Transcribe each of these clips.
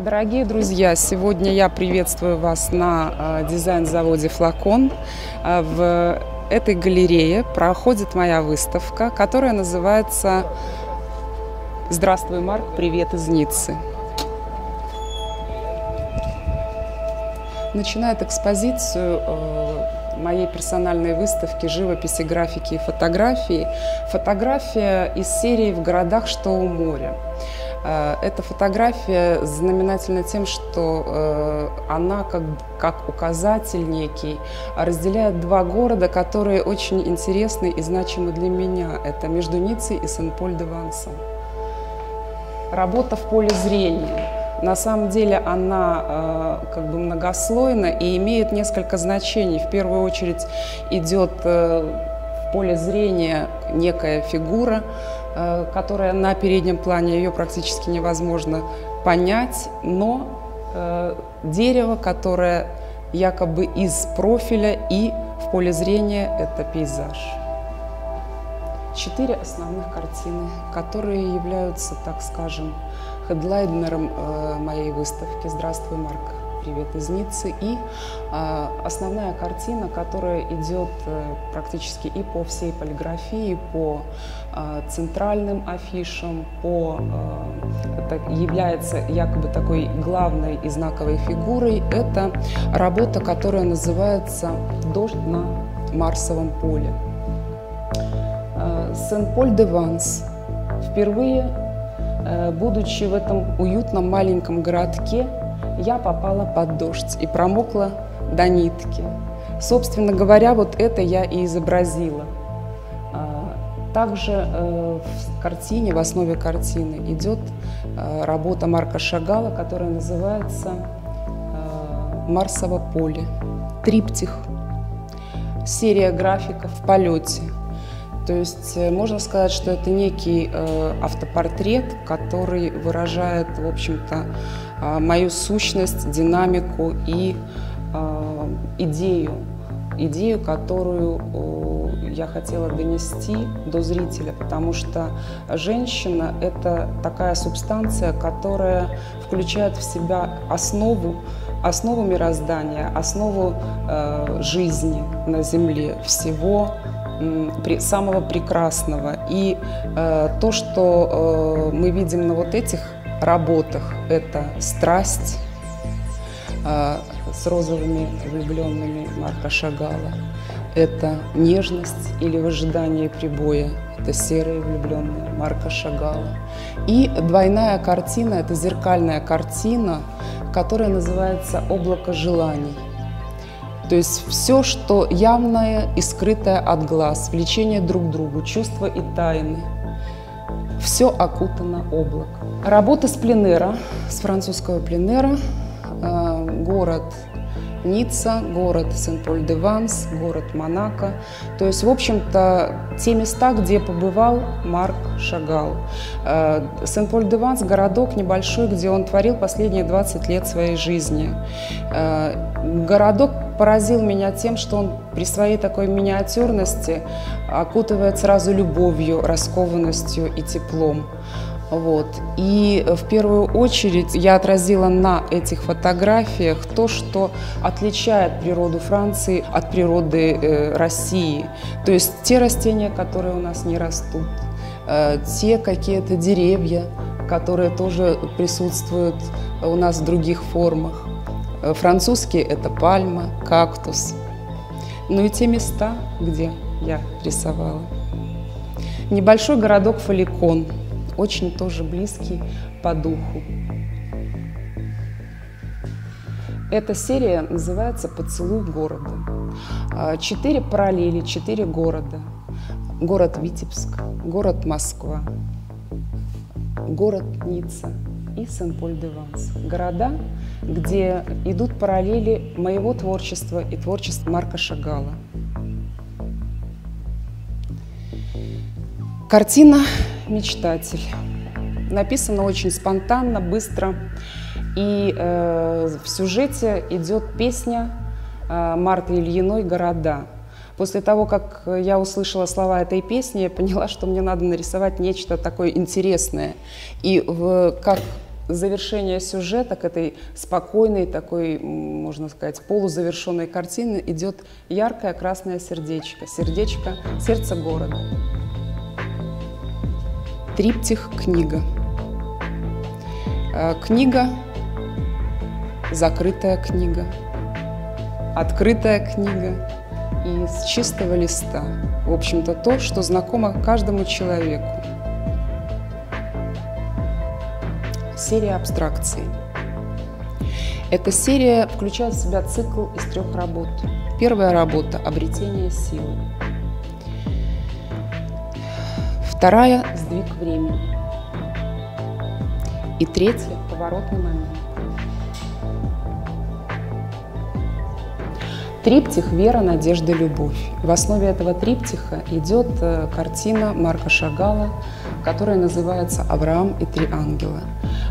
Дорогие друзья, сегодня я приветствую вас на э, дизайн-заводе «Флакон». Э, в этой галерее проходит моя выставка, которая называется «Здравствуй, Марк, привет из Ниццы». Начинает экспозицию э, моей персональной выставки живописи, графики и фотографии. Фотография из серии «В городах, что у моря». Э, эта фотография знаменательна тем, что э, она как, как указатель некий разделяет два города, которые очень интересны и значимы для меня. Это между Ниццей и Сен-Поль-де-Вансом. Работа в поле зрения. На самом деле она э, как бы многослойна и имеет несколько значений. В первую очередь идет в поле зрения некая фигура, Э, которая на переднем плане, ее практически невозможно понять, но э, дерево, которое якобы из профиля и в поле зрения это пейзаж. Четыре основных картины, которые являются, так скажем, хедлайнером э, моей выставки «Здравствуй, Марк» привет из Ниццы. И э, основная картина, которая идет э, практически и по всей полиграфии, по э, центральным афишам, по, э, это является якобы такой главной и знаковой фигурой, это работа, которая называется «Дождь на Марсовом поле». Сен-Поль-де-Ванс впервые э, будучи в этом уютном маленьком городке, я попала под дождь и промокла до нитки. Собственно говоря, вот это я и изобразила. А, также э, в картине, в основе картины идет э, работа Марка Шагала, которая называется э, «Марсово поле», триптих, серия графиков в полете. То есть можно сказать, что это некий автопортрет, который выражает, в общем-то, мою сущность, динамику и а, идею, идею, которую я хотела донести до зрителя, потому что женщина – это такая субстанция, которая включает в себя основу, основу мироздания, основу э, жизни на Земле, всего самого прекрасного. И э, то, что э, мы видим на вот этих работах это «Страсть» э, с розовыми влюбленными Марка Шагала, это «Нежность» или «В ожидании прибоя» это «Серые влюбленные» Марка Шагала. И двойная картина – это зеркальная картина, которая называется «Облако желаний». То есть все, что явное и скрытое от глаз, влечение друг к другу, чувства и тайны – все окутано облаком. Работа с пленера, с французского пленера, э, город Ницца, город Сен-Поль-де-Ванс, город Монако. То есть, в общем-то, те места, где побывал Марк Шагал. Э, Сен-Поль-де-Ванс – городок небольшой, где он творил последние 20 лет своей жизни. Э, городок поразил меня тем, что он при своей такой миниатюрности окутывает сразу любовью, раскованностью и теплом. Вот. И в первую очередь я отразила на этих фотографиях то, что отличает природу Франции от природы э, России. То есть те растения, которые у нас не растут, э, те какие-то деревья, которые тоже присутствуют у нас в других формах. Э, французские – это пальма, кактус. Ну и те места, где я рисовала. Небольшой городок Фаликон, очень тоже близкий по духу. Эта серия называется «Поцелуй города». А, четыре параллели, четыре города. Город Витебск, город Москва, город Ницца и Сен-Поль-де-Ванс. Города, где идут параллели моего творчества и творчества Марка Шагала. Картина «Мечтатель». Написана очень спонтанно, быстро. И э, в сюжете идет песня э, Марты Ильиной «Города». После того, как я услышала слова этой песни, я поняла, что мне надо нарисовать нечто такое интересное. И в, как завершение сюжета к этой спокойной, такой, можно сказать, полузавершенной картины идет яркое красное сердечко, сердечко, сердце города. Триптих «Книга». Э, книга, закрытая книга, открытая книга и с чистого листа. В общем-то, то, что знакомо каждому человеку. Серия абстракций. Эта серия включает в себя цикл из трех работ. Первая работа – обретение силы. Вторая – сдвиг времени. И третье – поворотный момент. Триптих «Вера, надежда, любовь». В основе этого триптиха идет э, картина Марка Шагала, которая называется «Авраам и три ангела».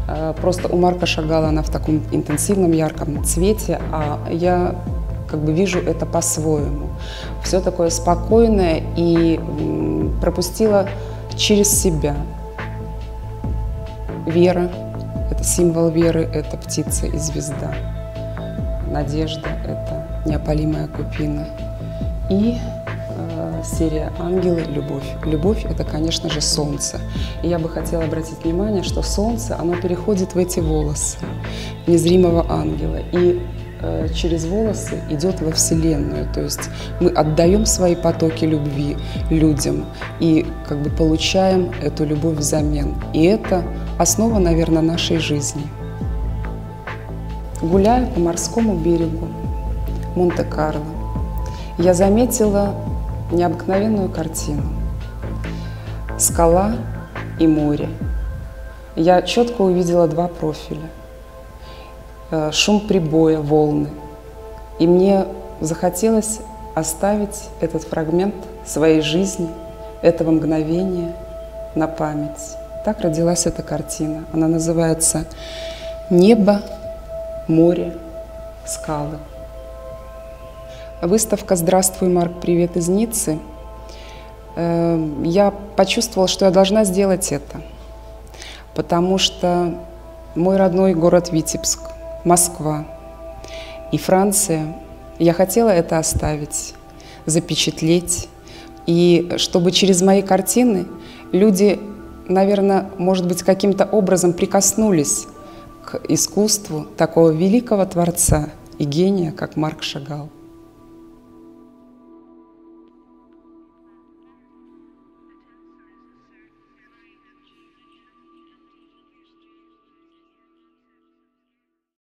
Э, просто у Марка Шагала она в таком интенсивном, ярком цвете, а я как бы вижу это по-своему. Все такое спокойное и пропустила через себя. Вера – это символ веры, это птица и звезда. Надежда – это неопалимая купина. И э, серия «Ангелы. Любовь». Любовь – это, конечно же, солнце. И я бы хотела обратить внимание, что солнце, оно переходит в эти волосы незримого ангела. И э, через волосы идет во Вселенную. То есть мы отдаем свои потоки любви людям и как бы получаем эту любовь взамен. И это основа, наверное, нашей жизни. Гуляя по морскому берегу, Монте-Карло, я заметила необыкновенную картину. Скала и море. Я четко увидела два профиля. Э, шум прибоя, волны. И мне захотелось оставить этот фрагмент своей жизни, этого мгновения на память. Так родилась эта картина. Она называется «Небо, море, скалы». Выставка «Здравствуй, Марк, привет из Ниццы». Эм, я почувствовала, что я должна сделать это, потому что мой родной город Витебск, Москва и Франция, я хотела это оставить, запечатлеть, и чтобы через мои картины люди, наверное, может быть, каким-то образом прикоснулись к искусству такого великого творца и гения, как Марк Шагал.